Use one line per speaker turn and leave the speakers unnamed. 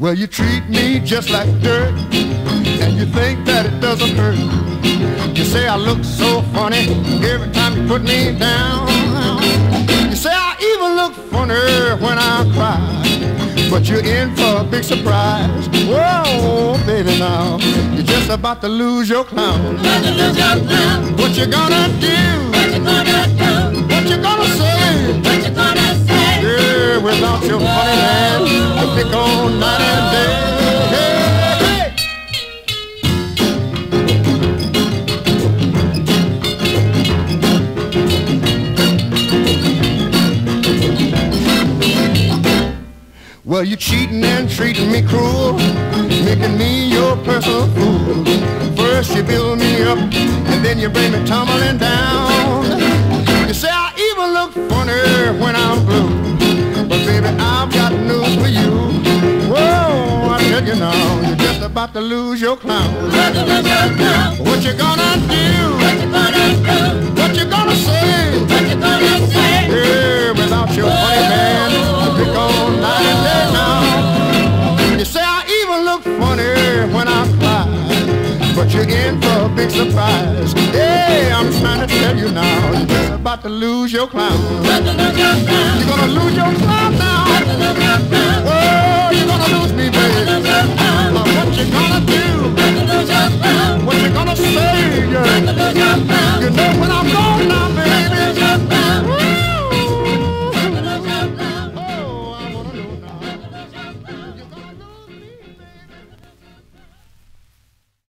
Well, you treat me just like dirt, and you think that it doesn't hurt. You say I look so funny every time you put me down. You say I even look funny when I cry, but you're in for a big surprise. Whoa, baby, now you're just about to lose your clown. What you gonna do?
What you gonna
night and day. Well, you're cheating and treating me cruel, making me your personal fool. First you build me up, and then you bring me tumbling down. You say I even look funny about to lose your clown.
What you gonna do?
What you gonna
you
you say?
You?
Yeah, without your funny man, I pick on night and day now. You say I even look funny when I cry, but you're in for a big surprise. Hey, I'm trying to tell you now, you're just about to lose your clown.
You?
You're gonna lose your clown